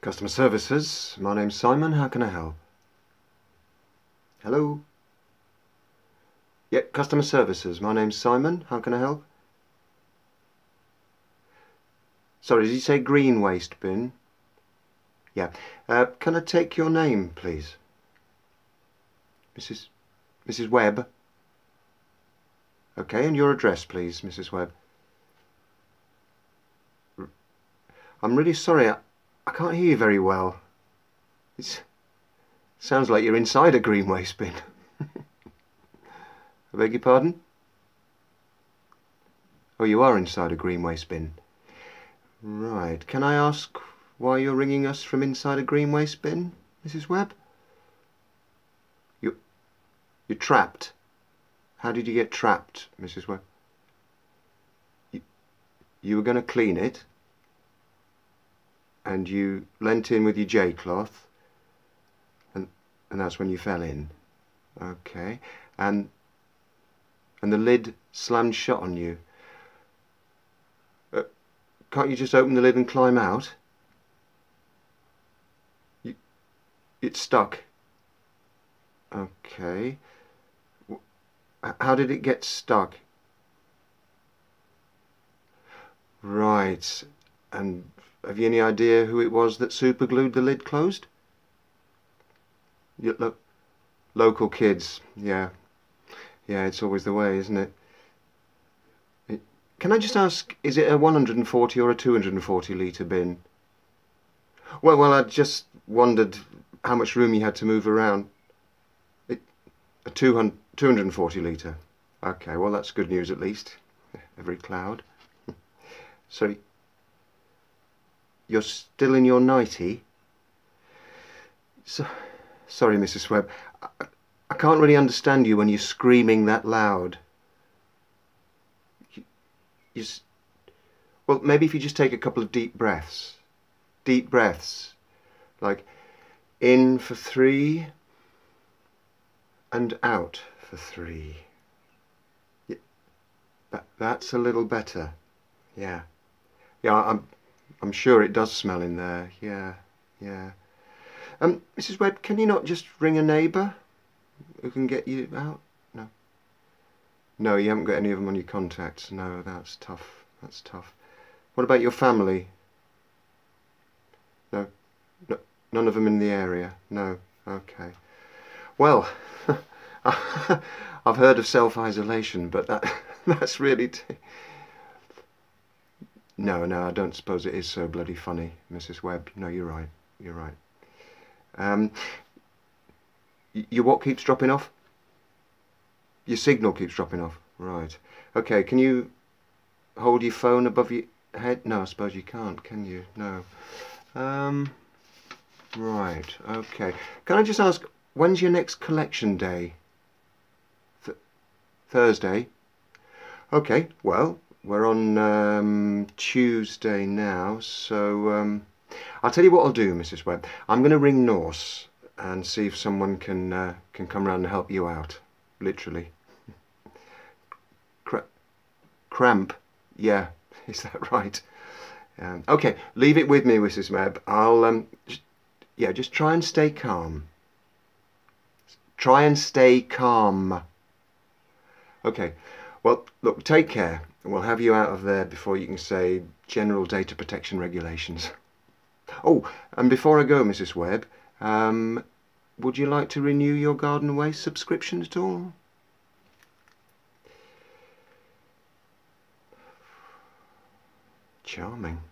Customer services, my name's Simon, how can I help? Hello? Yep, customer services, my name's Simon, how can I help? Sorry, did you say green waste bin? Yeah. Uh, can I take your name, please? Mrs. Mrs. Webb? Okay, and your address, please, Mrs. Webb. I'm really sorry, I, I can't hear you very well. It sounds like you're inside a green waste bin. I beg your pardon? Oh, you are inside a green waste bin. Right. Can I ask why you're ringing us from inside a green waste bin, Mrs. Webb? You, you're trapped. How did you get trapped, Mrs. Webb? You, you were going to clean it, and you leant in with your J-cloth, and and that's when you fell in. Okay, and and the lid slammed shut on you. Uh, can't you just open the lid and climb out? You, it's stuck. Okay. How did it get stuck? Right. And have you any idea who it was that superglued the lid closed? Look, local kids. Yeah. Yeah, it's always the way, isn't it? Can I just ask, is it a 140 or a 240 litre bin? Well, well, I just wondered how much room you had to move around. It, a 200, 240 litre. Okay, well, that's good news at least. Every cloud. so, you're still in your nightie? So, sorry, Mrs. Webb. I, I can't really understand you when you're screaming that loud you well, maybe if you just take a couple of deep breaths, deep breaths, like in for three and out for three. Yeah, that, that's a little better. Yeah. Yeah, I'm, I'm sure it does smell in there. Yeah, yeah. Um, Mrs. Webb, can you not just ring a neighbour who can get you out? No, No, you haven't got any of them on your contacts. No, that's tough. That's tough. What about your family? No, no none of them in the area. No, okay. Well, I've heard of self-isolation, but that that's really. No, no, I don't suppose it is so bloody funny, Mrs. Webb. No, you're right. You're right. Um, your what keeps dropping off? Your signal keeps dropping off. Right. Okay, can you hold your phone above your head? No, I suppose you can't, can you? No. Um, right, okay. Can I just ask, when's your next collection day? Th Thursday? Okay, well, we're on um, Tuesday now, so um, I'll tell you what I'll do, Mrs. Webb. I'm going to ring Norse and see if someone can uh, can come round and help you out, literally. Cramp. Yeah, is that right? Um, okay, leave it with me, Mrs. Webb. I'll, um, just, yeah, just try and stay calm. Try and stay calm. Okay, well, look, take care. And we'll have you out of there before you can say general data protection regulations. Oh, and before I go, Mrs. Webb, um, would you like to renew your garden waste subscription at all? Charming.